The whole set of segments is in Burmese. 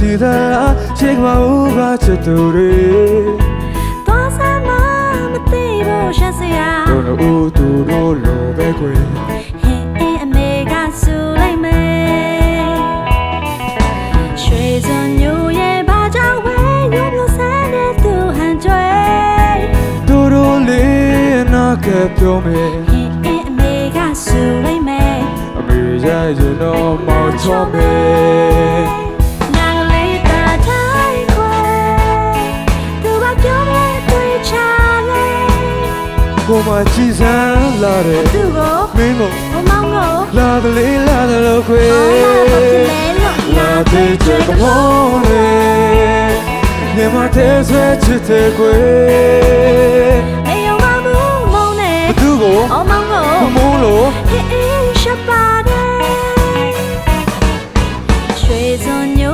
သိသလားရှိကမဦးကချစ်သူတွေသွားစမ်းမမသိဘူးရှာစရာတို့တို့သူတို့လိုပဲခွေဟင်းအင်းအမေကဆူလိုက်မယ်ရွှေစွန်ညိုရဲ့ဘာကြောင့်ဝဲရုံလို့ဆန်းတဲ့သူဟန်ကျွဲတို့တို့လေးနာကပြောမယ်ဟင်းအင်းအမေကဆူလိုက်မယ်အမေရရင်တော့မောင်ချောမယ် ကိုမှကြည်စမ်းလာတယ်သူ့ကိုမင်းကိုမမောင်ကိုလာတလေးလာတလို့ခွေလာသေးချက်ကမောင်းနေနေမတဲ့ဆွဲချစ်တဲ့ခွေမယုံမမှုမုန်းနေသူ့ကိုမမောင်ကိုမုန်းလို့ဟေးရှပါတယ်ရွှေစုံညို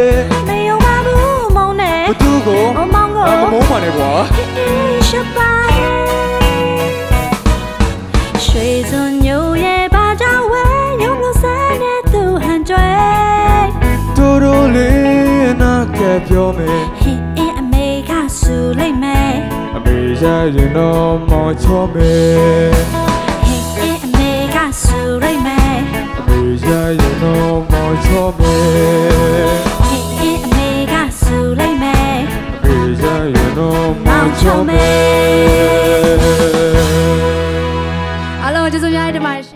နဲ့ပြောမယ်ဟေးအင်းအမေကဆူလိုက်မယ်အမေရရင်တော့မော်ချောမယ်ဟေးအင်းအမေကဆူလိုက်မယ်အမေရရင်တော့မော်ချောမယ်ဟေးအင်းအမေကဆူလိုက်မယ်အမေရရင်တော့မော်ချောမယ်အားလုံးကျေးဇူးများတင်ပါတယ်